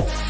Bye.